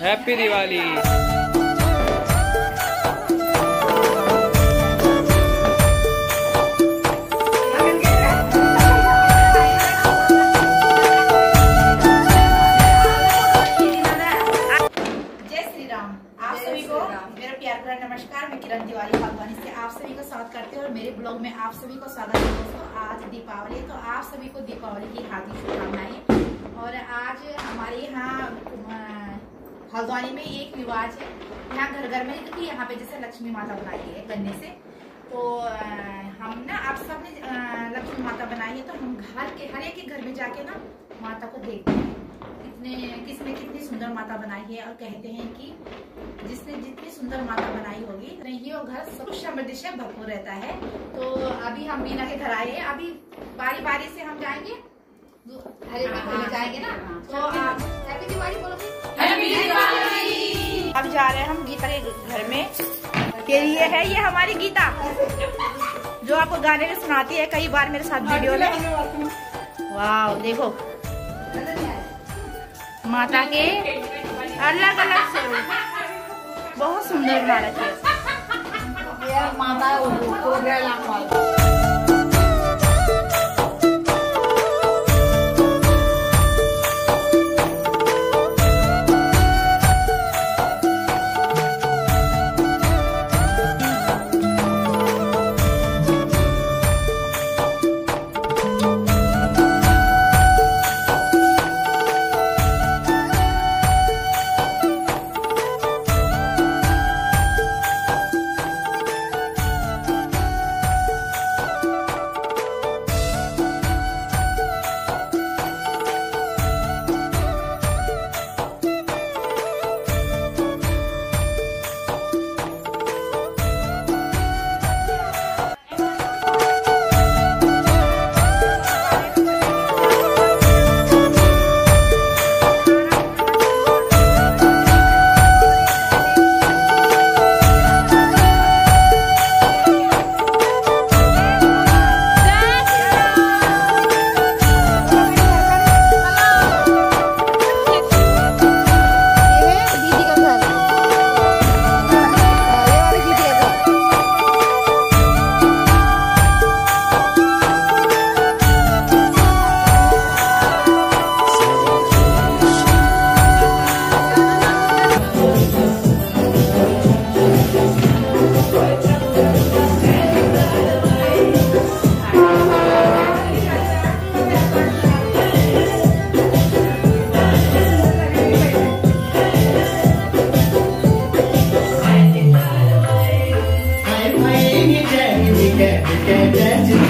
Happy Diwali. जय श्री राम आप सभी को राम। मेरा प्यार भरा नमस्कार। मैं किरण तिवारी भगवानी से आप सभी को स्वागत करते हैं और मेरे ब्लॉग में आप सभी को स्वागत है दोस्तों। आज दीपावली है, तो आप सभी को दीपावली की हार्दिक शुभकामनाएँ। और आज हमारे यहाँ हल्द्वानी में एक रिवाज है। यहाँ घर घर में क्योंकि यहाँ पे जैसे लक्ष्मी माता बनाई है गन्ने से। तो हम ना, आप सबने लक्ष्मी माता बनाई है तो हम घर के, हर एक के घर में जाके ना माता को देखते हैं। कितने किसने कितनी सुंदर माता बनाई है और कहते हैं कि जिसने जितनी सुंदर माता बनाई होगी नहीं वो घर सब समृद्धि से भरपूर रहता है। तो अभी हम बीना के घर आए हैं। अभी बारी बारी से हम जाएँगे। हैप्पी दिवाली अब जा रहे हैं हम गीता के घर में, के लिए है ये हमारी गीता, जो आपको गाने में सुनाती है कई बार मेरे साथ वीडियो में। वाह देखो। माता के अलग अलग बहुत सुंदर बना रखी माता। get, get, can't.